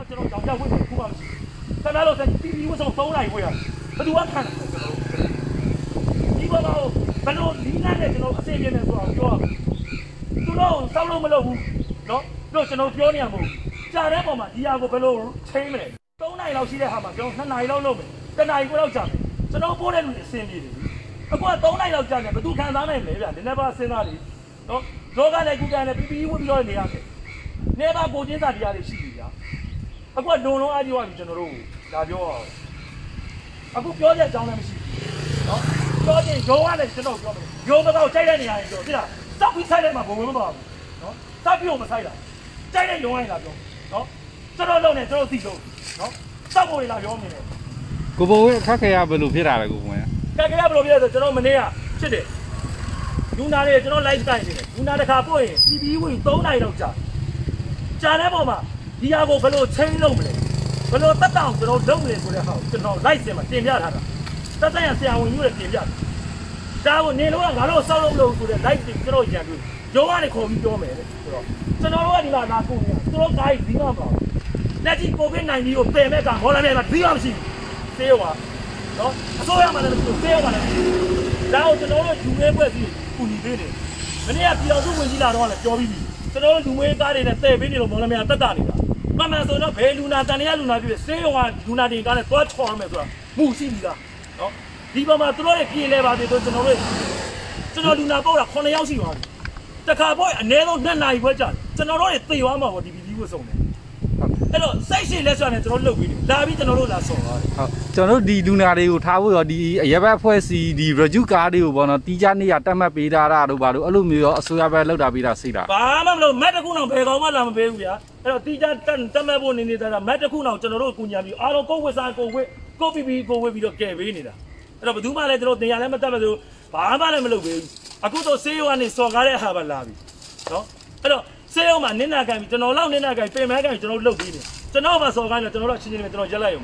တော့ကျွန်တော်ကြောင်ကြောက်ဝတ်တယ်ခုမှမရှိဘူးခင်ဗျားတို့တီဗီဝတ်ဆောင်3နိုင်ဝတ်ရတယ်ဘယ်သူကခံတယ်ကျွန်တော်ဒီဘောကတော့ဘယ်လိုဒီနာနဲ့ကျွန်တော်အစီအပြေနဲ့ဆိုတော့ပြောရမယ်သူတို့စောက်လို့မလုပ်ဘူးနော်တို့ကျွန်တော်ပြောနေရမဟုတ်ကြာတဲ့ပုံမှာဒီဟာကိုဘယ်လိုချိန်မလဲ3နိုင်လောက်ရှိတဲ့ဟာမှာကျွန်တော်2နိုင်လောက်လုပ်မယ်1နိုင်ကိုလောက်ကြာမယ်ကျွန်တော်ပိုးတဲ့လူအစီအပြေတယ်အခုက3နိုင်လောက်ကြာတယ်ဘယ်သူခံစားနိုင်လဲဗျာဒီနေ့ပါစဉ်းစားလေနော်လောကနဲ့ကုကနဲ့ PPE ဝတ်ပြီးတော့နေရတယ်နေပါကိုချင်းစာတရားတွေရှိပြီဗျာ အခုကလုံလုံးအားကြီးသွားပြီကျွန်တော်တို့ဒါပြောအောင်အခုပြောတဲ့အကြောင်းလည်းမရှိဘူးနော်ပြောချင်ရောရတယ်ကျွန်တော်ပြောမယ်ရောကတော့ကြိုက်တဲ့နေရာရင်ပြောသိလားစောက်ပြီးဆိုင်လိုက်မှာဘုံဝင်မပါဘူးနော်စောက်ပြီးတော့မဆိုင်တာကြိုက်တဲ့ရုံးရင်လာပြောနော်ကျွန်တော်လုံးနေကျွန်တော်သိလို့နော်စောက်ဖို့လာပြောနေတယ်ကိုဘိုးရဲ့အခက်ခဲရဘယ်လိုဖြစ်တာလဲကိုဘိုးရဲ့ကဲကဲဘယ်လိုပြလဲဆိုကျွန်တော်မနေ့ကဖြစ်တယ်လူနာတွေကျွန်တော် live ကိုင်နေတယ်လူနာတစ်ခါပို့ရင် PPE ဝင်3နိုင်တော့ကြာကြာတဲ့ပုံမှာ ဒီဟာကိုဘယ်လိုချင်းလုပ်မလဲဘယ်လိုတက်တောင်ကျွန်တော်လုပ်မလဲဆိုတဲ့ဟာကိုကျွန်တော် live စင်မှာတင်ပြထားတာတက်တက်ရဆရာဝန်ကြီးတွေတင်ပြတယ်ဒါကိုနေလို့ကငါတို့စောက်လို့မလုပ်ဘူးဆိုတဲ့ live တင်ကျွန်တော်ကြံတွေ့ရုံးကနေခေါ်ပြီးပြောမယ်တဲ့ဆိုတော့ကျွန်တော်တို့ကဒီမှာလာကုန်နေတာသူတို့ကားကြီးဒီမှာမပါဘူးလက်ကြီး COVID-19 ကိုပယ်မဲ့ကမော်လမြိုင်မှာဒီမှာမရှိဘူးသေရောပါနော်အစိုးရမှလည်းမရှိဘူးသေးရမှလည်းမရှိဘူးဒါကိုကျွန်တော်တို့ယူရဲပွဲစီကူညီပေးတယ်မနေ့ကပြည်တော်စုဝင်ကြီးလာတော့လည်းပြောပြီးပြီကျွန်တော်တို့လူမွေးကားတွေနဲ့တဲ့ပေးနေလို့မော်လမြိုင်တက်တာနေတာ မှန်မှန်ဆိုတော့ဘယ်လူနာတန်ရလူနာပြည့်စေးရောကလူနာတင်ကားနဲ့သွားချော်ရမယ်ဆိုတာမှုရှိပြီလားနော်ဒီပေါ်မှာသူတို့ရဲ့ပြည်လဲပါသေးတော့ကျွန်တော်တို့ကျွန်တော်လူနာပေါ့တာ9ယောက်ရှိပါပြီတခါပေါ့အနည်းဆုံး2နာရီခွဲကြာကျွန်တော်တို့တွေသေသွားမှာပေါ့ဒီဗီဒီယိုဆုံးတယ်အဲ့တော့စိတ်ရှိလက်ဆွဲနဲ့ကျွန်တော်လုပ်ပြီးတယ်လာပြီးကျွန်တော်တို့လာဆော်သွားတယ်ဟုတ်ကျွန်တော်တို့ဒီလူနာတွေကိုထားဖို့ရောဒီအရက်ဘက်ဖွဲ့စီဒီ review ကားတွေကိုပေါ့နော်တီးကြနေရတက်မှတ်ပေးထားတာတို့ဘာလို့အဲ့လိုမျိုးရောအစိုးရဘက်လောက်တာပေးတာစိတ်တာဘာမှမလုပ်မက်တစ်ခုတော့ဘယ်ကောင်မှလာမပေးဘူးဗျာ အဲ့တော့တီးကြတက်တက်မဲ့ဖို့နေနေတာမက်တစ်ခုတော့ကျွန်တော်တို့ကူညာပြီးအားလုံးကိုဝစ်စားကိုဝစ်ကိုပီပီကိုဝစ်ပြီးတော့ကဲပေးနေတာအဲ့တော့ဘယ်သူမှလည်းကျွန်တော်တင်ရလည်းမတက်မဲ့သူဘာမှလည်းမလုပ်ပေးဘူးအခုတော့ဆေးရုံကနေစော်ကားတဲ့ဟာပါလာပြီနော်အဲ့တော့ဆေးရုံမှာနင်းနာကန်ပြီးကျွန်တော်လောက်နင်းနာကန်ပင်မဲကန်ကျွန်တော်လုပ်ပြီးနေကျွန်တော်မှစော်ကားနေကျွန်တော်တို့ချင်းချင်းပဲကျွန်တော်ရက်လိုက်ရုံ